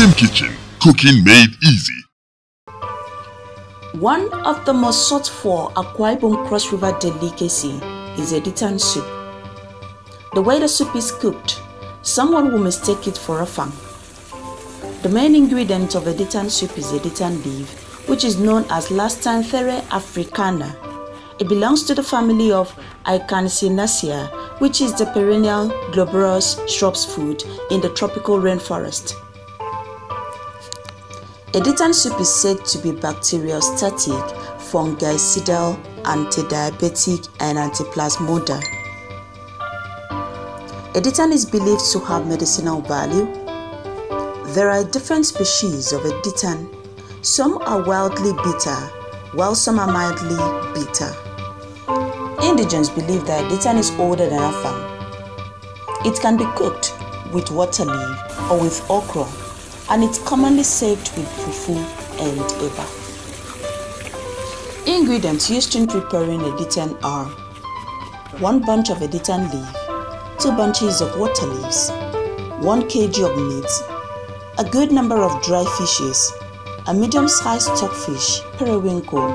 Kitchen, cooking made easy. One of the most sought for Akwa Ibom Cross River delicacy is Editan soup. The way the soup is cooked, someone will mistake it for Afang. The main ingredient of Editan soup is Editan leaf, which is known as Lasianthera africana. It belongs to the family of Icacinaceae, which is the perennial glabrous shrubs food in the tropical rainforest. Editan soup is said to be bacteriostatic, fungicidal, anti-diabetic, and antiplasmodal. Editan is believed to have medicinal value. There are different species of Editan. Some are wildly bitter, while some are mildly bitter. Indigents believe that Editan is older than Afang. It can be cooked with water leaf or with okra and it's commonly served with fufu and eba. Ingredients used in preparing editan are 1 bunch of editan leaf, 2 bunches of water leaves, 1 kg of meat, a good number of dry fishes, a medium-sized stockfish, periwinkle,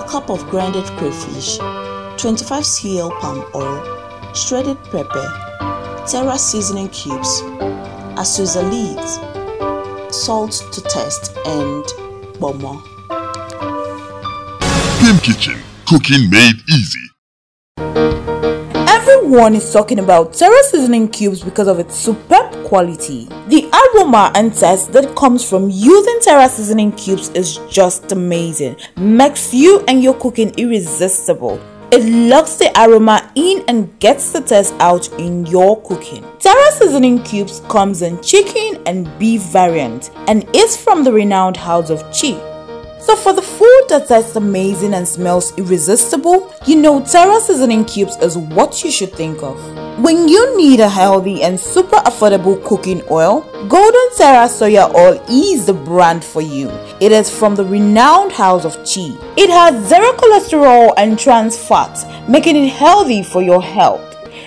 a cup of grinded crayfish, 25 cl palm oil, shredded pepper, terra seasoning cubes, azusa leaves, salt to taste, and bomo. Beam Kitchen, cooking made easy. Everyone is talking about Terra seasoning cubes because of its superb quality. The aroma and taste that comes from using Terra seasoning cubes is just amazing. Makes you and your cooking irresistible. It locks the aroma in and gets the taste out in your cooking. Terra seasoning cubes comes in chicken and beef variant and is from the renowned house of Chi. So for the food that tastes amazing and smells irresistible, you know Terra seasoning cubes is what you should think of. When you need a healthy and super affordable cooking oil, Golden Terra Soya Oil is the brand for you. It is from the renowned house of Chi. It has zero cholesterol and trans fats, making it healthy for your health.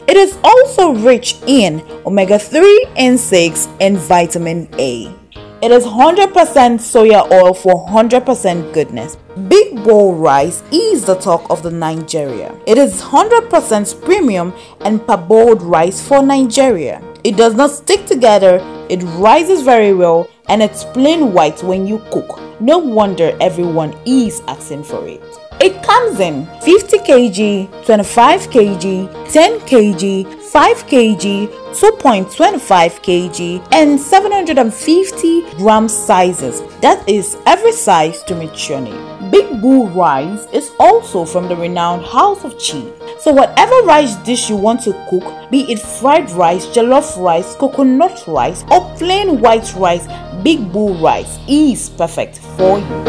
It is also rich in omega 3 and 6 and vitamin A. It is 100% soya oil for 100% goodness. Big Bull rice is the talk of the Nigeria. It is 100% premium and parboiled rice for Nigeria. It does not stick together, it rises very well, and it's plain white when you cook. No wonder everyone is asking for it. It comes in 50 kg, 25 kg, 10 kg, 5 kg, 2.25 kg, and 750 gram sizes. That is every size to meet your need. Big Bull rice is also from the renowned House of Chi. So whatever rice dish you want to cook, be it fried rice, jollof rice, coconut rice, or plain white rice, Big Bull rice is perfect for you.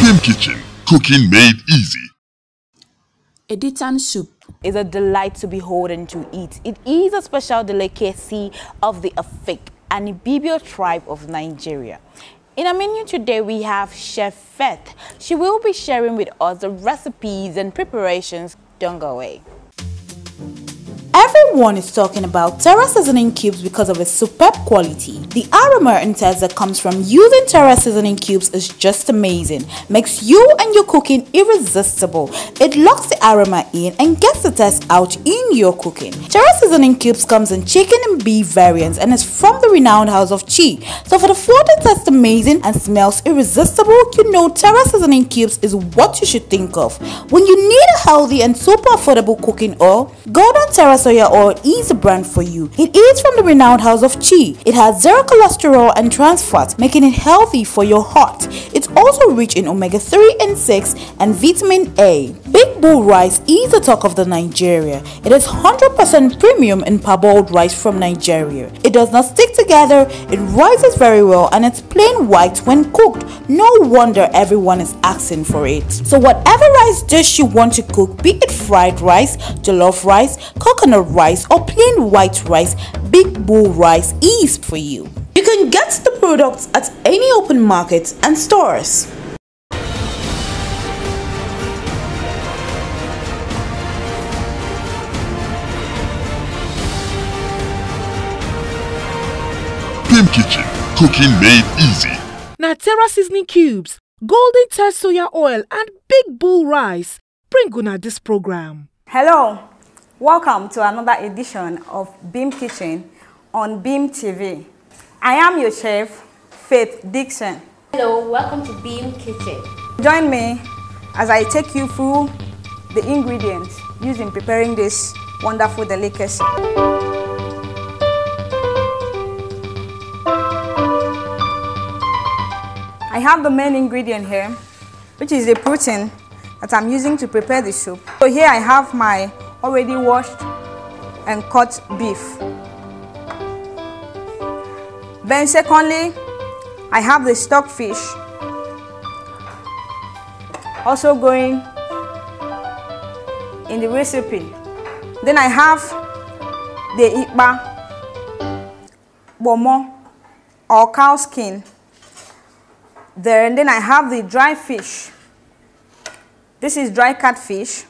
Beam Kitchen, cooking made easy. Editan soup is a delight to behold and to eat. It is a special delicacy of the Efik and Ibibio tribe of Nigeria. In our menu today, we have Chef Faith. She will be sharing with us the recipes and preparations. Don't go away. Everyone is talking about Terra seasoning cubes because of its superb quality. The aroma and taste that comes from using Terra seasoning cubes is just amazing. Makes you and your cooking irresistible. It locks the aroma in and gets the taste out in your cooking. Terra seasoning cubes comes in chicken and beef variants and is from the renowned house of Chi. So for the food that tastes amazing and smells irresistible, you know Terra seasoning cubes is what you should think of. When you need a healthy and super affordable cooking oil, go Golden Terra soya oil is a brand for you. It is from the renowned house of Chi. It has zero cholesterol and trans fats, making it healthy for your heart. It's also rich in omega 3 and 6 and vitamin A. Big Bull rice the talk of the Nigeria. It is 100% premium in parboiled rice from Nigeria. It does not stick together, it rises very well, and it's plain white when cooked. No wonder everyone is asking for it. So whatever rice dish you want to cook, be it fried rice, jollof rice, coconut rice, or plain white rice, Big Bull rice is for you. You can get the products at any open market and stores. Beam Kitchen, cooking made easy. Natera seasoning cubes, golden test soya oil, and big bull rice bring una this program. Hello, welcome to another edition of Beam Kitchen on Beam TV. I am your chef, Faith Dixon. Hello, welcome to Beam Kitchen. Join me as I take you through the ingredients used in preparing this wonderful delicacy. I have the main ingredient here, which is the protein that I'm using to prepare the soup. So here I have my already washed and cut beef. Then secondly, I have the stockfish also going in the recipe. Then I have the ikpa, bomo or cow skin. There, and then I have the dry fish. This is dry catfish.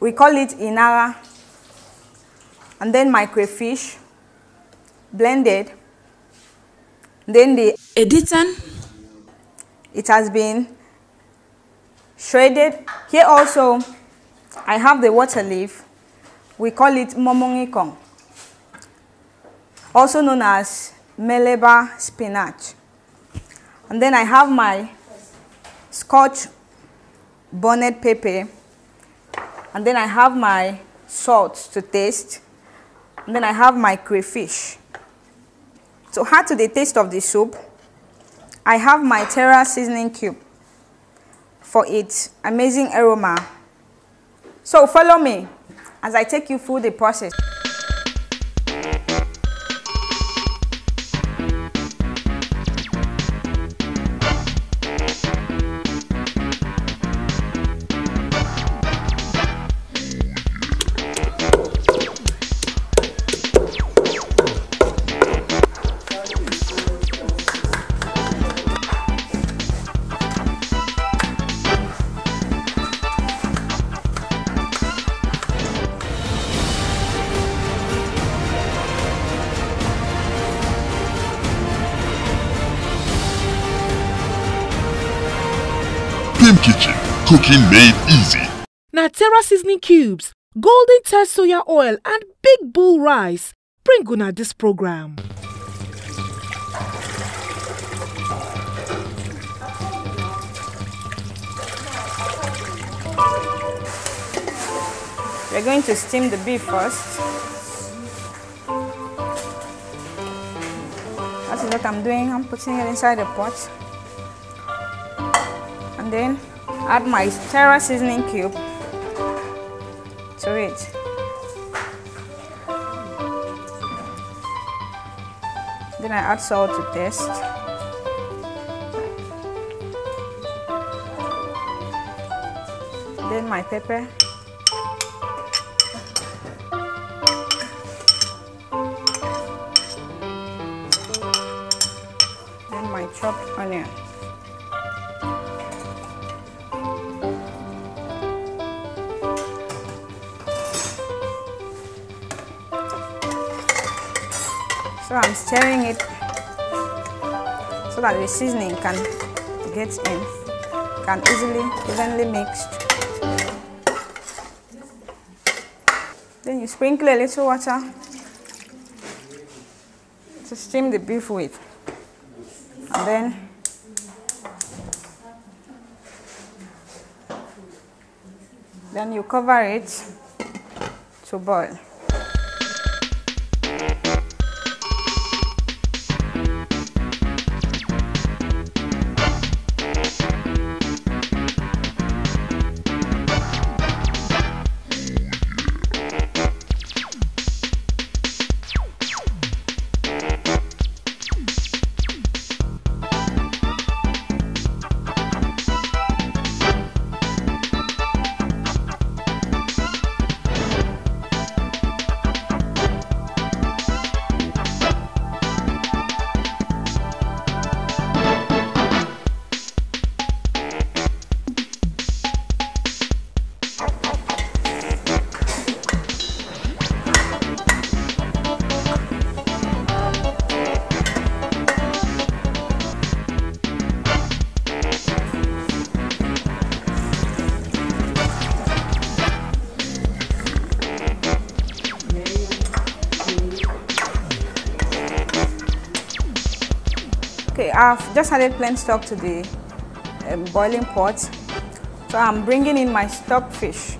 We call it inara. And then my crayfish, blended. Then the Editan, it has been shredded. Here also, I have the water leaf. We call it momongikong, also known as Malabar spinach. And then I have my scotch bonnet pepper. And then I have my salt to taste. And then I have my crayfish. To add to the taste of the soup, I have my Terra seasoning cube for its amazing aroma. So follow me as I take you through the process. Kitchen, cooking made easy. Natera seasoning cubes, golden test soya oil, and big bull rice bring una this program. We're going to steam the beef first. That is what I'm doing. I'm putting it inside the pot. And then add my Terra seasoning cube to it. Then I add salt to taste. Then my pepper. Then my chopped onion. So I'm stirring it so that the seasoning can get in, can easily, evenly mixed. Then you sprinkle a little water to steam the beef with. And then then you cover it to boil. I've just added plain stock to the um, boiling pot. So I'm bringing in my stock fish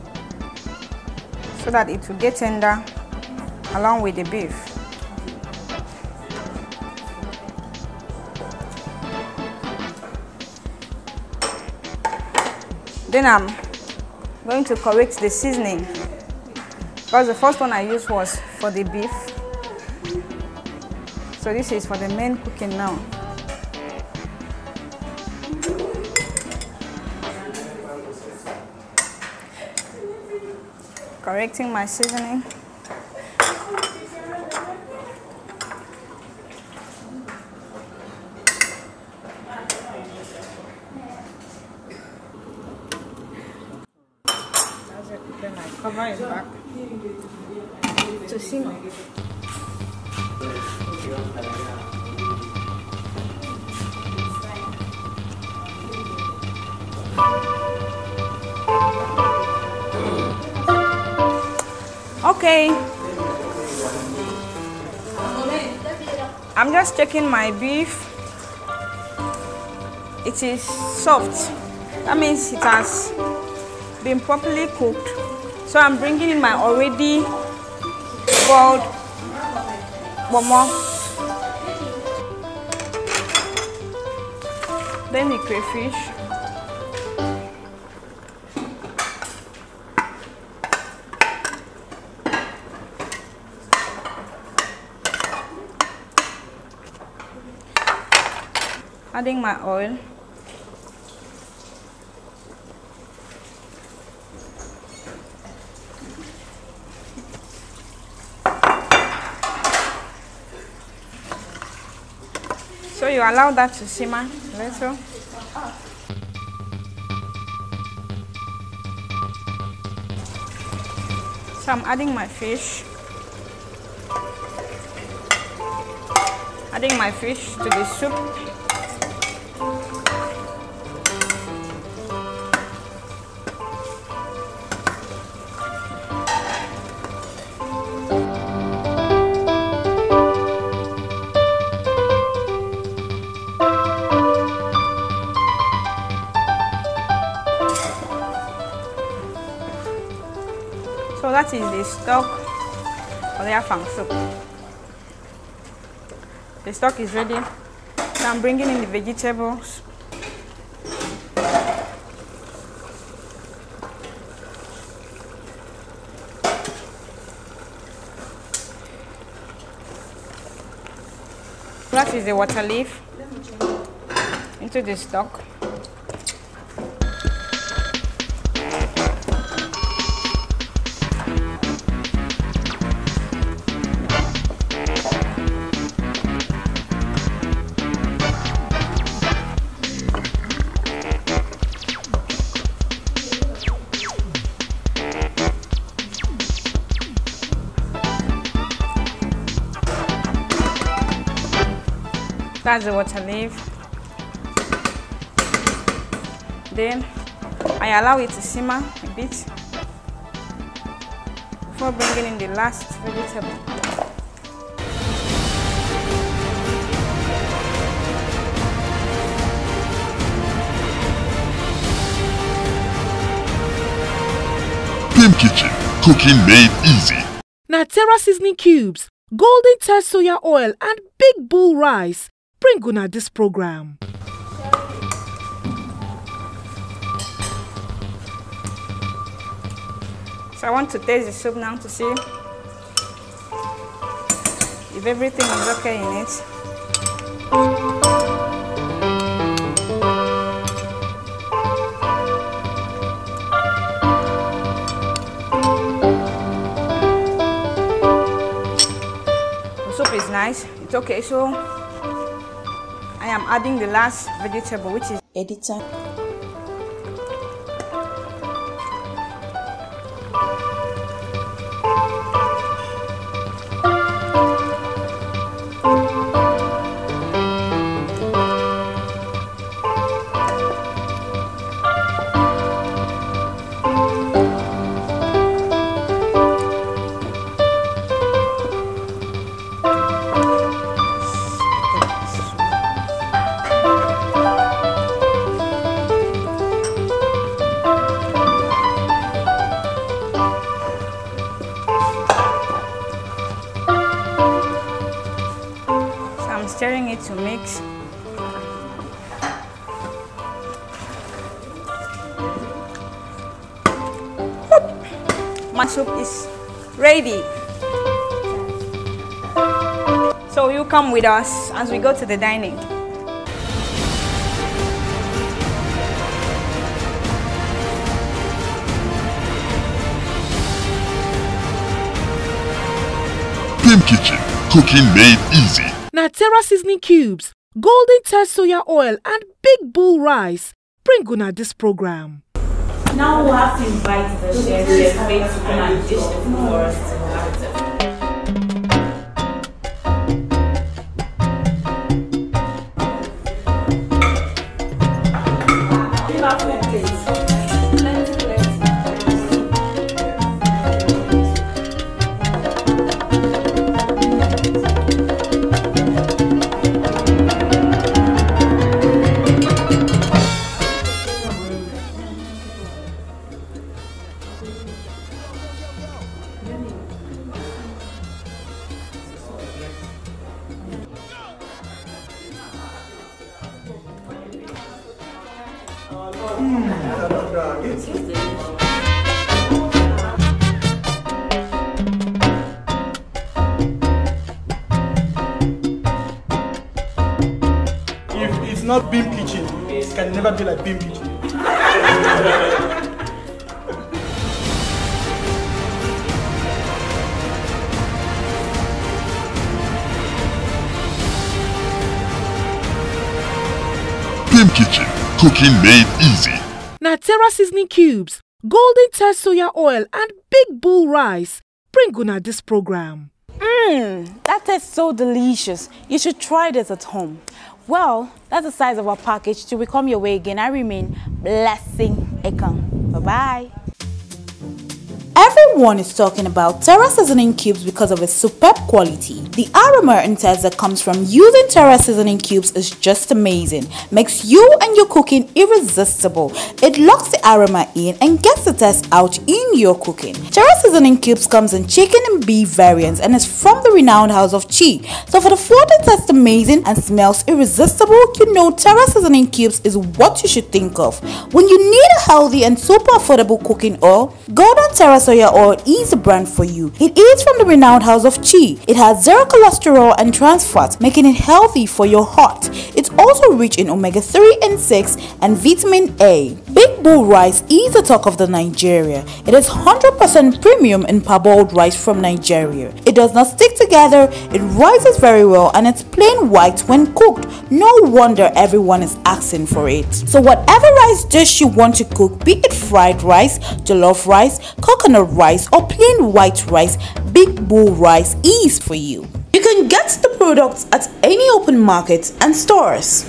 so that it will get tender along with the beef. Then I'm going to correct the seasoning because the first one I used was for the beef. So this is for the main cooking now. Correcting my seasoning. Cover it back to simmer. Okay. I'm just checking my beef. It is soft. That means it has been properly cooked. So I'm bringing in my already boiled momo. Then the crayfish. Adding my oil. So you allow that to simmer a little. So I'm adding my fish. Adding my fish to the soup. Stock for the afang soup. The stock is ready. So I'm bringing in the vegetables. That is the water leaf into the stock. That's the water leaf. Then I allow it to simmer a bit before bringing in the last vegetable. Beam Kitchen, cooking made easy. Natera seasoning cubes, golden test soya oil, and big bull rice bring una this program. So I want to taste the soup now to see if everything is okay in it. The soup is nice, it's okay. So I am adding the last vegetable, which is Editan stirring it to mix. My soup is ready. So you come with us as we go to the dining. Beam Kitchen, cooking made easy. Natera seasoning cubes, golden test soya oil, and big bull rice. Bring una this program. Now we'll have to invite the chef, Chef to come and dish the food for us Mm. If it's not Beam Kitchen, it can never be like Beam Kitchen. Beam Kitchen, cooking made easy. Natera seasoning cubes, golden test soya oil, and big bull rice. Bring una this program. Mmm, that tastes so delicious. You should try this at home. Well, that's the size of our package. Till we come your way again, I remain blessing Ekang. Bye-bye. Everyone is talking about Terra seasoning cubes because of its superb quality. The aroma and taste that comes from using Terra seasoning cubes is just amazing. Makes you and your cooking irresistible. It locks the aroma in and gets the taste out in your cooking. Terra seasoning cubes comes in chicken and beef variants and is from the renowned house of Chi. So for the food that tastes amazing and smells irresistible, you know Terra seasoning cubes is what you should think of. When you need a healthy and super affordable cooking oil, Golden Terra Soya Oil is the brand for you. It is from the renowned house of Chi. It has zero cholesterol and trans fats, making it healthy for your heart. It's also rich in omega 3 and 6 and vitamin A. Big Bull rice is the talk of the Nigeria. It is 100% premium and parboiled rice from Nigeria. It does not stick together, it rises very well, and it's plain white when cooked. No wonder everyone is asking for it. So, whatever rice dish you want to cook, be it fried rice, jollof rice, coconut rice, or plain white rice, Big Bull rice is for you. You can get the products at any open market and stores.